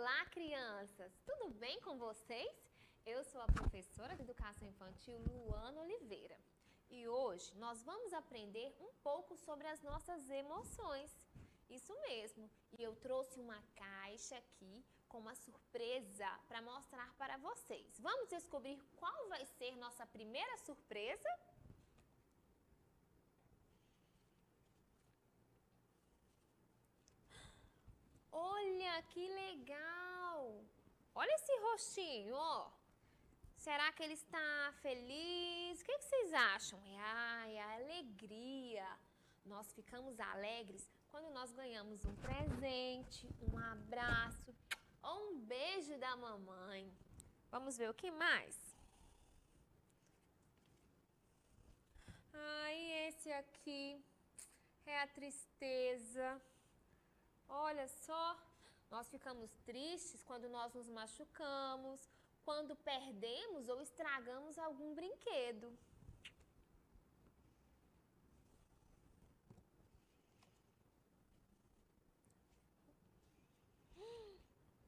Olá, crianças! Tudo bem com vocês? Eu sou a professora de Educação Infantil Luana Oliveira e hoje nós vamos aprender um pouco sobre as nossas emoções. Isso mesmo, e eu trouxe uma caixa aqui com uma surpresa para mostrar para vocês. Vamos descobrir qual vai ser nossa primeira surpresa? Olha que legal! Olha esse rostinho, ó. Será que ele está feliz? O que, que vocês acham? Ai, a alegria. Nós ficamos alegres quando nós ganhamos um presente, um abraço ou um beijo da mamãe. Vamos ver o que mais? Ai, esse aqui é a tristeza. Olha só, nós ficamos tristes quando nós nos machucamos, quando perdemos ou estragamos algum brinquedo.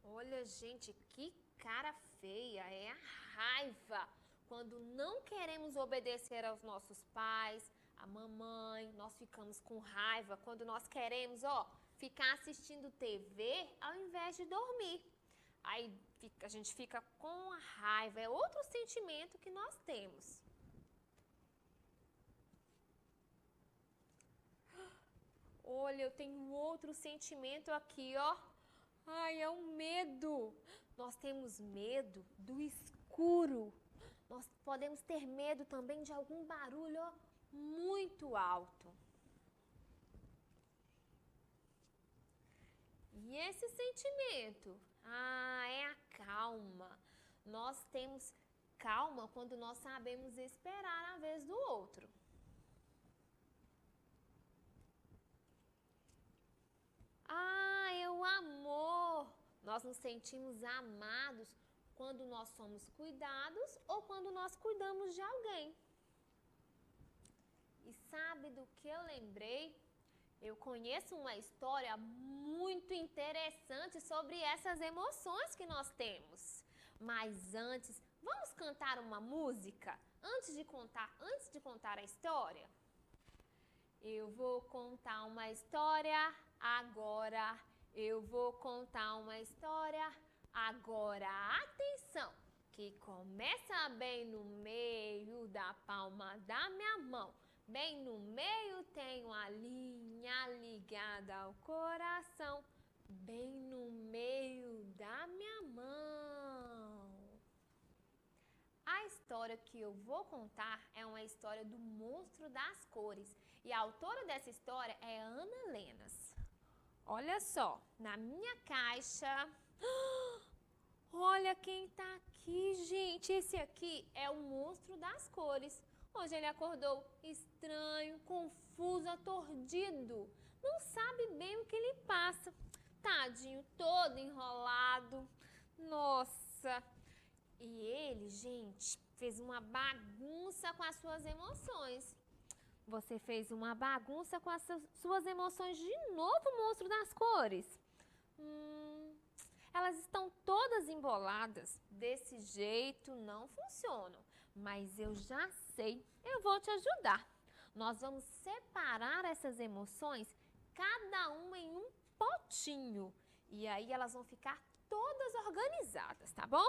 Olha, gente, que cara feia, é a raiva. Quando não queremos obedecer aos nossos pais, a mamãe, nós ficamos com raiva. Quando nós queremos, ó, ficar assistindo TV ao invés de dormir. Aí a gente fica com a raiva, é outro sentimento que nós temos. Olha, eu tenho outro sentimento aqui, ó. Ai, é o um medo. Nós temos medo do escuro. Nós podemos ter medo também de algum barulho ó, muito alto. E esse sentimento? Ah, é a calma. Nós temos calma quando nós sabemos esperar a vez do outro. Ah, é o amor. Nós nos sentimos amados quando nós somos cuidados ou quando nós cuidamos de alguém. E sabe do que eu lembrei? Eu conheço uma história muito interessante sobre essas emoções que nós temos. Mas antes, vamos cantar uma música antes de contar, antes de contar a história? Eu vou contar uma história agora. Eu vou contar uma história agora. Atenção, que começa bem no meio da palma da minha mão. Bem no meio tenho a linha ligada ao coração, bem no meio da minha mão. A história que eu vou contar é uma história do monstro das cores e a autora dessa história é Ana Lenas. Olha só, na minha caixa. Olha quem tá aqui, gente. Esse aqui é o monstro das cores. Hoje ele acordou estranho, confuso, atordido. Não sabe bem o que lhe passa. Tadinho, todo enrolado. Nossa! E ele, gente, fez uma bagunça com as suas emoções. Você fez uma bagunça com as suas emoções de novo, monstro das cores? Hum, elas estão todas emboladas. Desse jeito não funcionam. Mas eu já sei, eu vou te ajudar. Nós vamos separar essas emoções, cada uma em um potinho. E aí elas vão ficar todas organizadas, tá bom?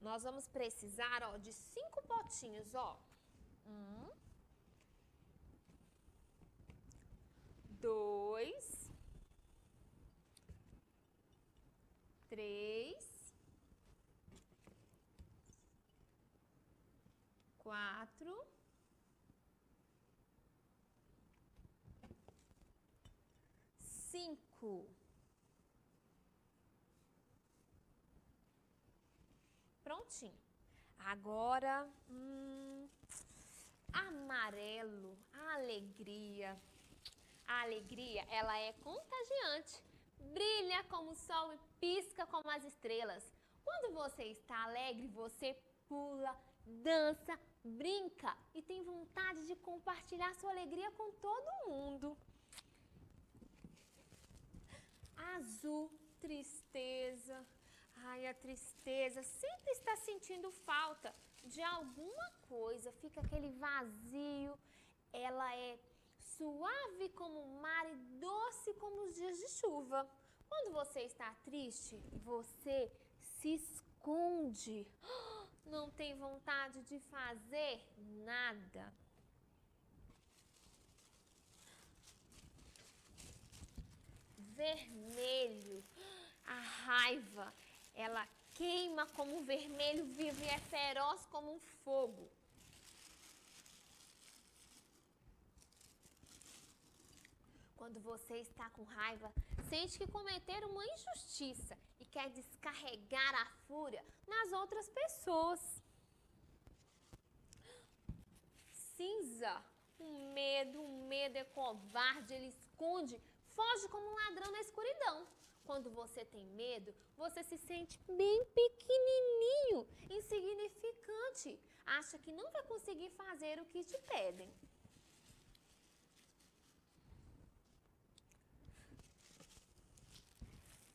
Nós vamos precisar ó, de cinco potinhos, ó. Um, dois, três, quatro, cinco. Prontinho. Agora, hum, amarelo, alegria. A alegria, ela é contagiante. Brilha como o sol e pisca como as estrelas. Quando você está alegre, você pula, dança, brinca e tem vontade de compartilhar sua alegria com todo mundo. azul, tristeza. Ai, a tristeza sempre está sentindo falta de alguma coisa, fica aquele vazio. Ela é suave como o mar e doce como os dias de chuva. Quando você está triste, você se esconde. Não tem vontade de fazer nada. Vermelho, a raiva, ela queima como vermelho vivo e é feroz como um fogo. Quando você está com raiva, sente que cometeram uma injustiça e quer descarregar a fúria nas outras pessoas. Cinza, o medo, o medo é covarde, ele esconde, foge como um ladrão na escuridão. Quando você tem medo, você se sente bem pequenininho, insignificante. Acha que não vai conseguir fazer o que te pedem.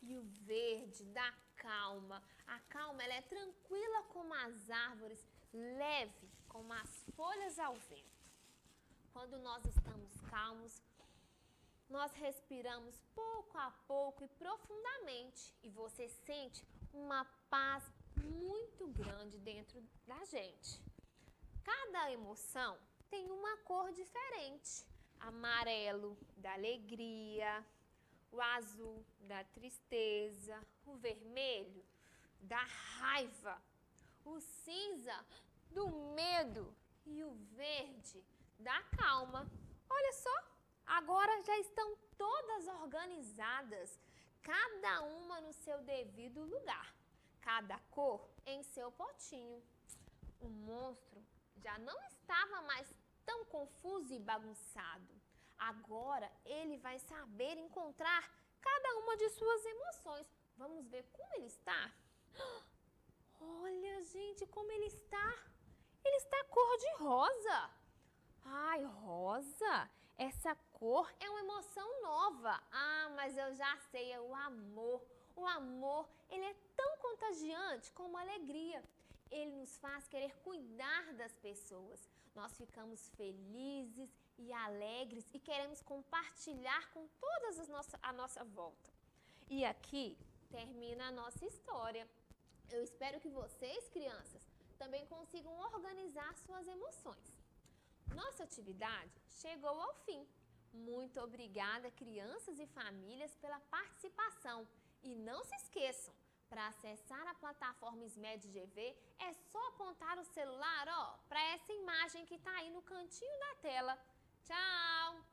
E o verde dá calma. A calma ela é tranquila como as árvores, leve como as folhas ao vento. Quando nós estamos calmos, nós respiramos pouco a pouco e profundamente e você sente uma paz muito grande dentro da gente. Cada emoção tem uma cor diferente. Amarelo da alegria, o azul da tristeza, o vermelho da raiva, o cinza do medo e o verde da calma. Olha só! Agora já estão todas organizadas, cada uma no seu devido lugar, cada cor em seu potinho. O monstro já não estava mais tão confuso e bagunçado. Agora ele vai saber encontrar cada uma de suas emoções. Vamos ver como ele está? Olha, gente, como ele está. Ele está cor de rosa. Ai, rosa? Essa cor é uma emoção nova. Ah, mas eu já sei, é o amor. O amor, ele é tão contagiante como a alegria. Ele nos faz querer cuidar das pessoas. Nós ficamos felizes e alegres e queremos compartilhar com todas as nossa, a nossa volta. E aqui termina a nossa história. Eu espero que vocês, crianças, também consigam organizar suas emoções. Nossa atividade chegou ao fim. Muito obrigada, crianças e famílias, pela participação. E não se esqueçam, para acessar a plataforma SMED GV, é só apontar o celular para essa imagem que está aí no cantinho da tela. Tchau!